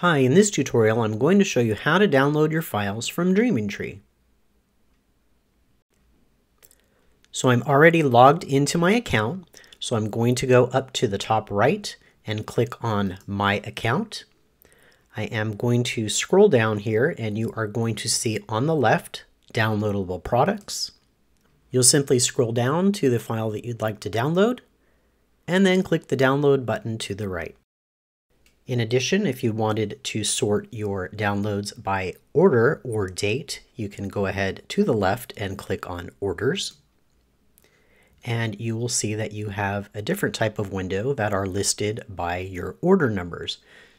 Hi, in this tutorial I'm going to show you how to download your files from Dreaming Tree. So I'm already logged into my account, so I'm going to go up to the top right and click on My Account. I am going to scroll down here and you are going to see on the left Downloadable Products. You'll simply scroll down to the file that you'd like to download and then click the download button to the right. In addition, if you wanted to sort your downloads by order or date, you can go ahead to the left and click on Orders. And you will see that you have a different type of window that are listed by your order numbers.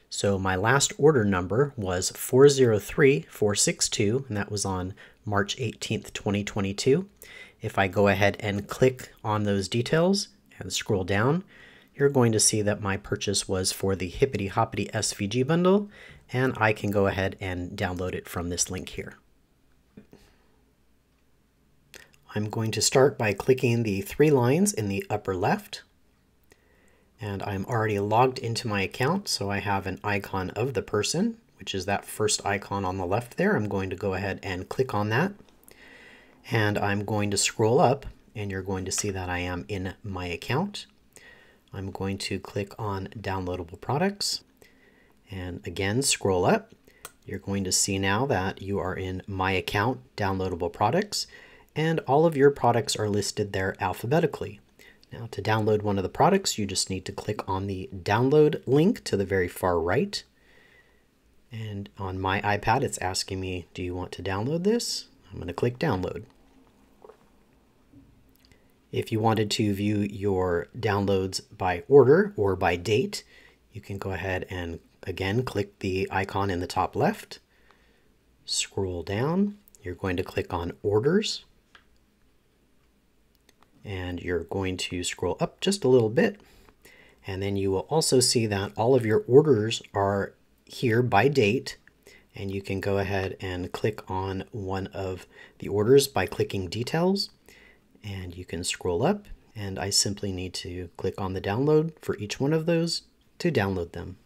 So my last order number was 403462, and that was on March 18th, 2022. If I go ahead and click on those details and scroll down, you're going to see that my purchase was for the Hippity Hoppity SVG bundle, and I can go ahead and download it from this link here. I'm going to start by clicking the three lines in the upper left. And I'm already logged into my account, so I have an icon of the person, which is that first icon on the left there. I'm going to go ahead and click on that. And I'm going to scroll up, and you're going to see that I am in my account. I'm going to click on downloadable products and again scroll up. You're going to see now that you are in my account downloadable products and all of your products are listed there alphabetically. Now to download one of the products you just need to click on the download link to the very far right and on my iPad it's asking me do you want to download this? I'm going to click download. If you wanted to view your downloads by order or by date, you can go ahead and again click the icon in the top left, scroll down, you're going to click on orders, and you're going to scroll up just a little bit, and then you will also see that all of your orders are here by date, and you can go ahead and click on one of the orders by clicking details and you can scroll up and I simply need to click on the download for each one of those to download them.